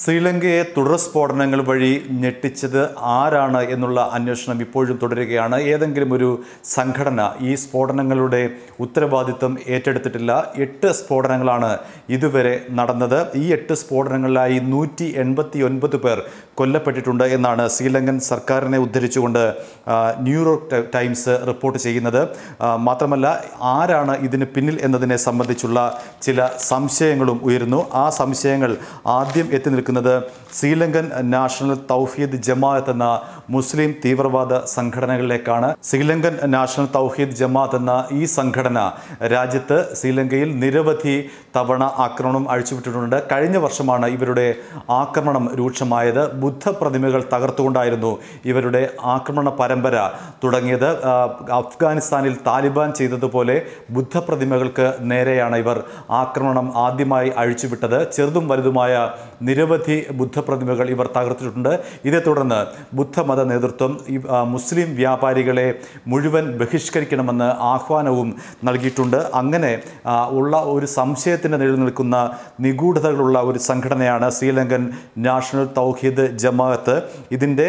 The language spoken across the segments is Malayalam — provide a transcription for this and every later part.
ശ്രീലങ്കയെ തുടർ സ്ഫോടനങ്ങൾ വഴി ഞെട്ടിച്ചത് ആരാണ് എന്നുള്ള അന്വേഷണം ഇപ്പോഴും തുടരുകയാണ്. ഏതെങ്കിലും ഒരു സംഘടന ഈ സ്ഫോടനങ്ങളുടെ ഉത്തരവാദിത്വം ഏറ്റെടുത്തിട്ടില്ല. എട്ട് സ്ഫോടനങ്ങളാണ് ഇതുവരെ നടന്നത്. ഈ എട്ട് സ്ഫോടനങ്ങളിലായി നൂറ്റി എൺപത്തി ഒൻപത് പേർ കൊല്ലപ്പെട്ടിട്ടുണ്ട് എന്നാണ് ശ്രീലങ്കൻ സർക്കാരിനെ ഉദ്ധരിച്ചുകൊണ്ട് ന്യൂയോർക്ക് ടൈംസ് റിപ്പോർട്ട് ചെയ്യുന്നത്. മാത്രമല്ല ആരാണ് ഇതിന് പിന്നിൽ എന്നതിനെ സംബന്ധിച്ചുള്ള ചില സംശയങ്ങളും ഉയരുന്നു. ആ സംശയങ്ങൾ ആദ്യം എത്തി നിൽക്കുന്നത് ശ്രീലങ്കൻ നാഷണൽ തൗഹീദ് ജമാഅത്ത് എന്ന മുസ്ലിം തീവ്രവാദ സംഘടനകളിലേക്കാണ്. ശ്രീലങ്കൻ നാഷണൽ തൗഹീദ് ജമാഅത്ത് എന്ന ഈ സംഘടന രാജ്യത്ത് ശ്രീലങ്കയിൽ നിരവധി തവണ ആക്രമണം അഴിച്ചുവിട്ടിട്ടുണ്ട്. കഴിഞ്ഞ വർഷമാണ് ഇവരുടെ ആക്രമണം രൂക്ഷമായത്. ബുദ്ധ പ്രതിമകൾ തകർത്തുകൊണ്ടായിരുന്നു ഇവരുടെ ആക്രമണ പരമ്പര തുടങ്ങിയത്. അഫ്ഗാനിസ്ഥാനിൽ താലിബാൻ ചെയ്തതുപോലെ ബുദ്ധ പ്രതിമകൾക്ക് നേരെയാണ് ഇവർ ആക്രമണം ആദ്യമായി അഴിച്ചുവിട്ടത്. ചെറുതും വലുതുമായ നിരവധി ബുദ്ധപ്രതിമകൾ ഇവർ തകർത്തിട്ടുണ്ട്. ഇതേ തുടർന്ന് ബുദ്ധമത നേതൃത്വം മുസ്ലിം വ്യാപാരികളെ മുഴുവൻ ബഹിഷ്കരിക്കണമെന്ന് ആഹ്വാനവും നൽകിയിട്ടുണ്ട്. അങ്ങനെ ഉള്ള ഒരു സംശയത്തിന് നിലനിൽക്കുന്ന നിഗൂഢതകളുള്ള ഒരു സംഘടനയാണ് ശ്രീലങ്കൻ നാഷണൽ തൗഹീദ് ജമാഅത്ത്. ഇതിന്റെ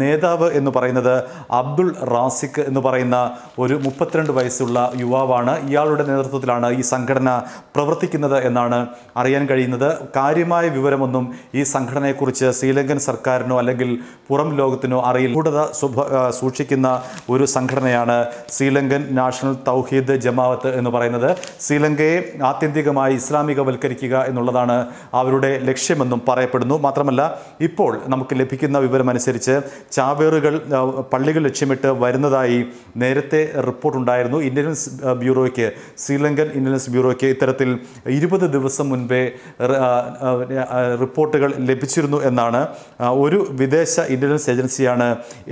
നേതാവ് എന്ന് പറയുന്നത് അബ്ദുൾ റാസിഖ് എന്ന് പറയുന്ന ഒരു മുപ്പത്തിരണ്ട് വയസ്സുള്ള യുവാവാണ്. ഇയാളുടെ നേതൃത്വത്തിലാണ് ഈ സംഘടന പ്രവർത്തിക്കുന്നത് എന്നാണ് അറിയാൻ കഴിയുന്നത്. കാര്യമായ വിവരമൊന്നും ഈ സംഘടനയെക്കുറിച്ച് ശ്രീലങ്കൻ സർക്കാരിനോ അല്ലെങ്കിൽ പുറം ലോകത്തിനോ അറിയില്ല. കൂടുതൽ സൂക്ഷിക്കുന്ന ഒരു സംഘടനയാണ് ശ്രീലങ്കൻ നാഷണൽ തൗഹീദ് ജമാഅത്ത് എന്ന് പറയുന്നത്. ശ്രീലങ്കയെ ആത്യന്തികമായി ഇസ്ലാമികവൽക്കരിക്കുക എന്നുള്ളതാണ് അവരുടെ ലക്ഷ്യമെന്നും പറയപ്പെടുന്നു. മാത്രമല്ല ഇപ്പോൾ നമുക്ക് ലഭിക്കുന്ന വിവരമനുസരിച്ച് ചാവേറുകൾ പള്ളികൾ ലക്ഷ്യമിട്ട് വരുന്നതായി നേരത്തെ റിപ്പോർട്ടുണ്ടായിരുന്നു ഇന്റലിജൻസ് ബ്യൂറോയ്ക്ക് ശ്രീലങ്കൻ ഇന്റലിജൻസ് ബ്യൂറോയ്ക്ക് ഇത്തരത്തിൽ ഇരുപത് ദിവസം മുൻപേ റിപ്പോർട്ടുകൾ ലഭിച്ചിരുന്നു എന്നാണ് ഒരു വിദേശ ഇന്റലിജൻസ് ഏജൻസിയാണ്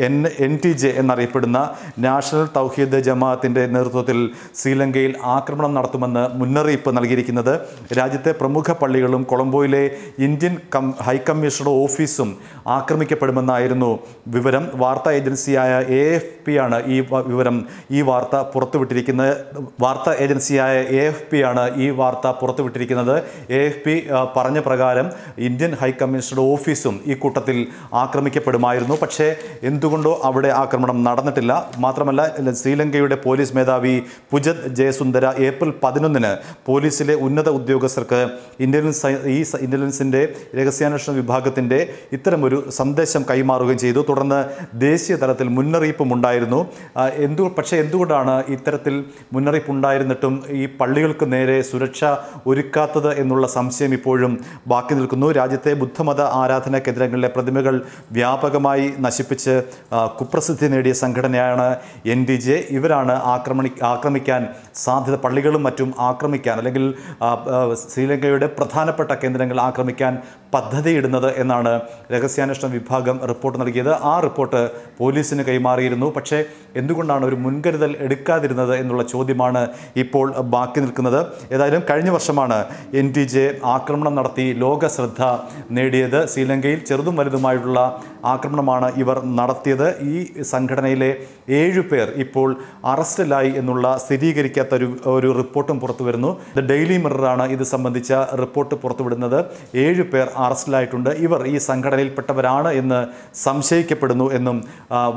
എൻ എൻ ടി ജെ എന്നറിയപ്പെടുന്ന നാഷണൽ തൗഹീദ് ജമാഅത്തിന്റെ നേതൃത്വത്തിൽ ശ്രീലങ്കയിൽ ആക്രമണം നടത്തുമെന്ന് മുന്നറിയിപ്പ് നൽകിയിരിക്കുന്നത്. രാജ്യത്തെ പ്രമുഖ പള്ളികളും കൊളംബോയിലെ ഇന്ത്യൻ കം ഹൈക്കമ്മീഷണർ ഓഫീസും ആക്രമിക്കപ്പെടുമെന്നായിരുന്നു വിവരം. വാർത്താ ഏജൻസിയായ എ എഫ് പി ആണ് ഈ വിവരം ഈ വാർത്ത പുറത്തുവിട്ടിരിക്കുന്നത്. വാർത്താ ഏജൻസിയായ എ എഫ് പി ആണ് ഈ വാർത്ത പുറത്തുവിട്ടിരിക്കുന്നത്. എ എഫ് പി പറഞ്ഞ പ്രകാരം ഇന്ത്യൻ ഹൈക്കമ്മീഷണറുടെ ഓഫീസും ഈ കൂട്ടത്തിൽ ആക്രമിക്കപ്പെടുമായിരുന്നു. പക്ഷേ എന്തുകൊണ്ടോ അവിടെ ആക്രമണം നടന്നിട്ടില്ല. മാത്രമല്ല ശ്രീലങ്കയുടെ പോലീസ് മേധാവി പുജത് ജയസുന്ദര ഏപ്രിൽ പതിനൊന്നിന് പോലീസിലെ ഉന്നത ഉദ്യോഗസ്ഥർക്ക് ഇന്റലിജൻസ് സൈ- ഈ ഇന്റലിജൻസിന്റെ രഹസ്യാന്വേഷണ വിഭാഗത്തിന്റെ ഇത്തരമൊരു സന്ദേശം കൈമാറുകയും ചെയ്തു. തുടർന്ന് ദേശീയ തലത്തിൽ മുന്നറിയിപ്പും ഉണ്ടായിരുന്നു. എന്തു പക്ഷേ എന്തുകൊണ്ടാണ് ഇത്തരത്തിൽ മുന്നറിയിപ്പ് ഉണ്ടായിരുന്നിട്ടും ഈ പള്ളികൾക്ക് നേരെ സുരക്ഷ ഒരുക്കാത്തത് എന്നുള്ള സംശയം ഇപ്പോഴും ബാക്കി നിൽക്കുന്നു? രാജ്യത്തെ ബുദ്ധമത ആരാധനാ കേന്ദ്രങ്ങളിലെ പ്രതിമകൾ വ്യാപകമായി നശിപ്പിച്ച് കുപ്രസിദ്ധി നേടിയ സംഘടനയാണ് എൻ ഡി ജെ. ഇവരാണ് ആക്രമണി ആക്രമിക്കാൻ സാധ്യത പള്ളികളും മറ്റും ആക്രമിക്കാൻ അല്ലെങ്കിൽ ശ്രീലങ്കയുടെ പ്രധാനപ്പെട്ട കേന്ദ്രങ്ങൾ ആക്രമിക്കാൻ പദ്ധതിയിടുന്നത് എന്നാണ് രഹസ്യാന്വേഷണ വിഭാഗം റിപ്പോർട്ട് നൽകിയത്. ആ റിപ്പോർട്ട് പോലീസിന് കൈമാറിയിരുന്നു. പക്ഷേ എന്തുകൊണ്ടാണ് ഒരു മുൻകരുതൽ എടുക്കാതിരുന്നത് എന്നുള്ള ചോദ്യമാണ് ഇപ്പോൾ ബാക്കി നിൽക്കുന്നത്. ഏതായാലും കഴിഞ്ഞ വർഷമാണ് എൻ ഡി ജെ ആക്രമണം നടത്തി ലോക ശ്രദ്ധ നേടിയത് ശ്രീലങ്കയിൽ ചെറുതും വലുതുമായിട്ടുള്ള ആക്രമണമാണ് ഇവർ നടത്തിയത്. ഈ സംഘടനയിലെ ഏഴു പേർ ഇപ്പോൾ അറസ്റ്റിലായി എന്നുള്ള സ്ഥിരീകരിക്കാത്ത ഒരു ഒരു റിപ്പോർട്ടും പുറത്തു വരുന്നു. ദ ഡെയിലി മിററാണ് ഇത് സംബന്ധിച്ച റിപ്പോർട്ട് പുറത്തുവിടുന്നത് ഏഴു പേർ അറസ്റ്റിലായിട്ടുണ്ട്. ഇവർ ഈ സംഘടനയിൽപ്പെട്ടവരാണ് എന്ന് സംശയിക്കപ്പെടുന്നു എന്നും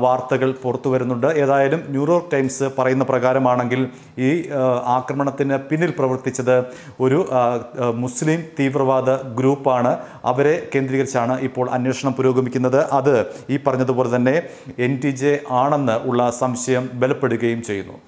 വാർത്തകൾ പുറത്തു വരുന്നുണ്ട്. ഏതായാലും ന്യൂയോർക്ക് ടൈംസ് പറയുന്ന പ്രകാരമാണെങ്കിൽ ഈ ആക്രമണത്തിന് പിന്നിൽ പ്രവർത്തിച്ചത് ഒരു മുസ്ലിം തീവ്രവാദ ഗ്രൂപ്പാണ്. അവരെ കേന്ദ്രീകരിച്ചാണ് ഇപ്പോൾ അന്വേഷണം പുരോഗമിക്കുന്നത്. അത് ഈ പറഞ്ഞതുപോലെ തന്നെ എൻ ടി ജെ ആണെന്ന് ഉള്ള സംശയം ബലപ്പെടുകയും ചെയ്യുന്നു.